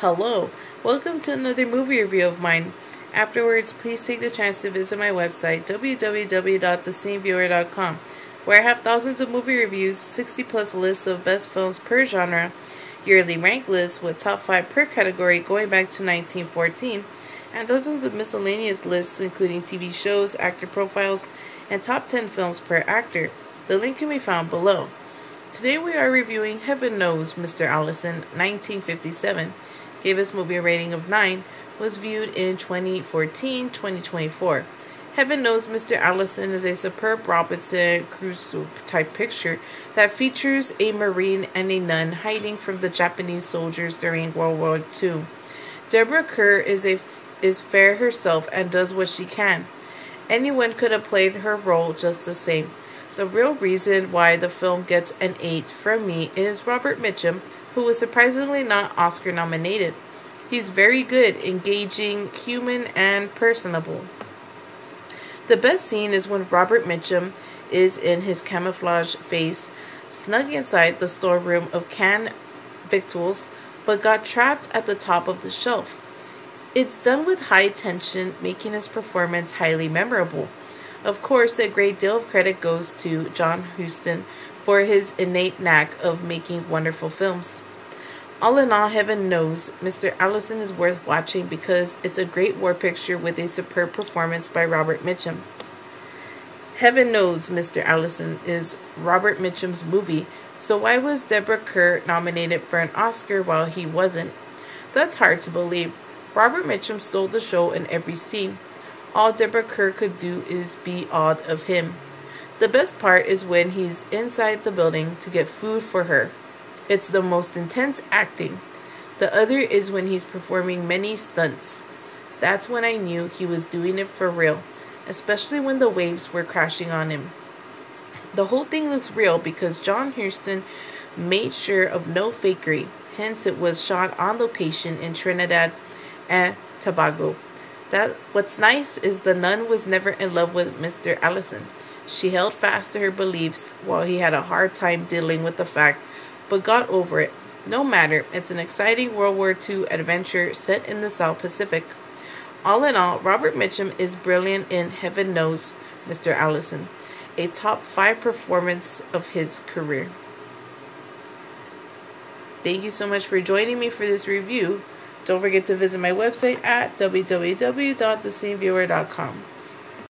Hello, welcome to another movie review of mine. Afterwards, please take the chance to visit my website www.thecineviewer.com where I have thousands of movie reviews, 60 plus lists of best films per genre, yearly rank lists with top 5 per category going back to 1914, and dozens of miscellaneous lists including TV shows, actor profiles, and top 10 films per actor. The link can be found below. Today we are reviewing Heaven Knows Mr. Allison, 1957. Gave this movie a rating of 9, was viewed in 2014-2024. Heaven knows Mr. Allison is a superb Robinson Crusoe type picture that features a Marine and a nun hiding from the Japanese soldiers during World War II. Deborah Kerr is a is fair herself and does what she can. Anyone could have played her role just the same. The real reason why the film gets an 8 from me is Robert Mitchum, who was surprisingly not Oscar nominated. He's very good, engaging, human, and personable. The best scene is when Robert Mitchum is in his camouflage face, snug inside the storeroom of canned victuals, but got trapped at the top of the shelf. It's done with high tension, making his performance highly memorable. Of course, a great deal of credit goes to John Huston for his innate knack of making wonderful films. All in all, heaven knows Mr. Allison is worth watching because it's a great war picture with a superb performance by Robert Mitchum. Heaven knows Mr. Allison is Robert Mitchum's movie, so why was Deborah Kerr nominated for an Oscar while he wasn't? That's hard to believe. Robert Mitchum stole the show in every scene. All Deborah Kerr could do is be awed of him. The best part is when he's inside the building to get food for her. It's the most intense acting. The other is when he's performing many stunts. That's when I knew he was doing it for real, especially when the waves were crashing on him. The whole thing looks real because John Huston made sure of no fakery, hence it was shot on location in Trinidad and Tobago. That what's nice is the nun was never in love with Mr. Allison. She held fast to her beliefs while he had a hard time dealing with the fact but got over it. No matter, it's an exciting World War II adventure set in the South Pacific. All in all, Robert Mitchum is brilliant in Heaven Knows Mr. Allison, a top 5 performance of his career. Thank you so much for joining me for this review. Don't forget to visit my website at www.thecineviewer.com.